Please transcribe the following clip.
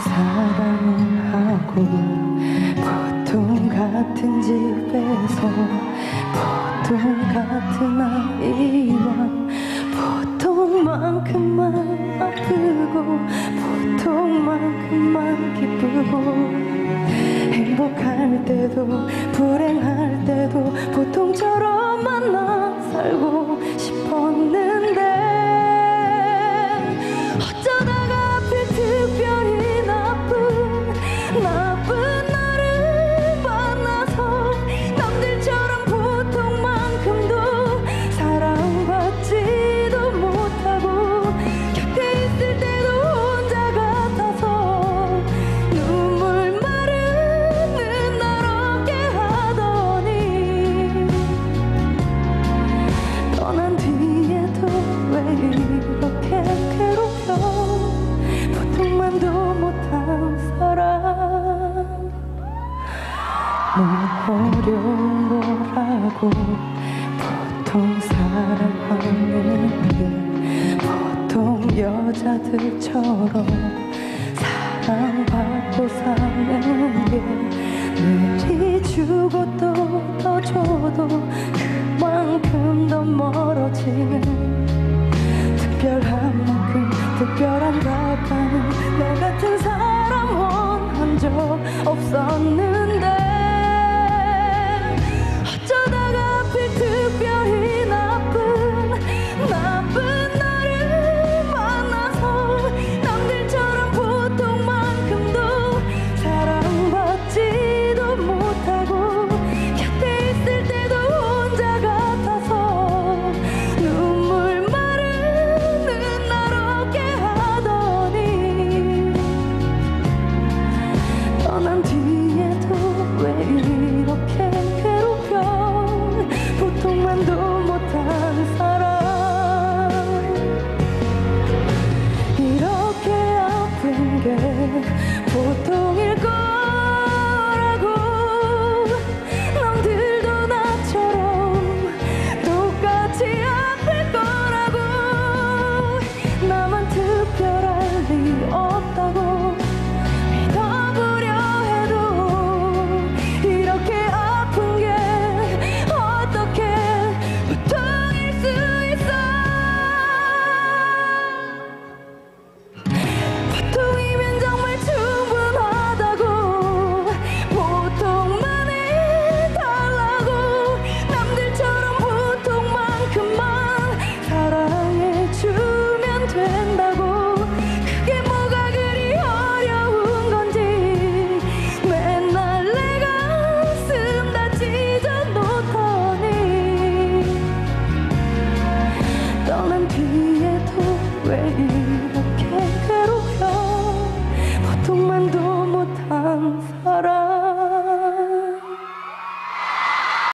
사랑하고 보통 같은 집에서 보통 같은 아이와 보통만큼만 아프고 보통만큼만 기쁘고 행복할 때도 불행할 때도 보통처럼 만나 살고 어려운 거라고 보통 사랑하는 일 보통 여자들처럼 사랑받고 사는 게 늘이 주고 또 더 줘도 그만큼 더 멀어지는 특별한 만큼 특별한 가까운 너 같은 사람 원한 적 없었는